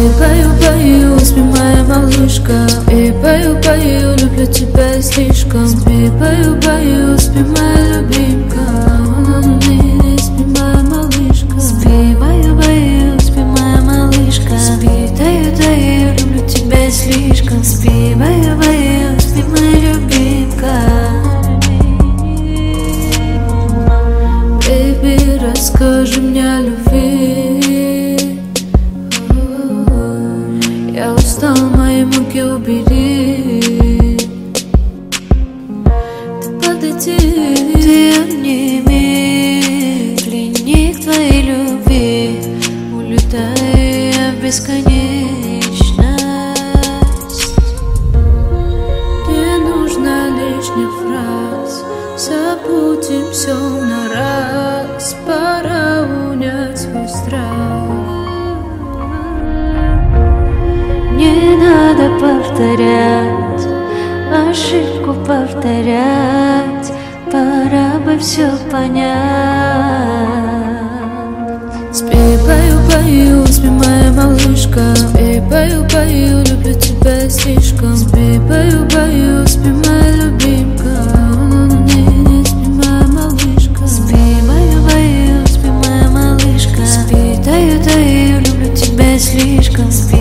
Спи, пою, пою, моя малышка. И пою, пою, люблю тебя слишком. Спи, пою, пою, спи, моя любимка. Спи, моя малышка Спи, баю, баю, спи, моя малышка. Спи, таю, таю, люблю тебя слишком. Спи, баю, баю, спи, моя любимка. Бэйби, расскажи мне о любви Ты подойди Ты обними Пленник твоей любви Улетая в бесконечность. Не нужно лишних фраз Забудем все на раз Пора унять свой страх. Не надо повторять Ошибку повторять Пора бы все понять. Спи, пою, пою, спи, моя малышка. Спи, пою, пою, люблю тебя слишком. Спи, пою, пою, спи, моя любимка. Слишком. Спи.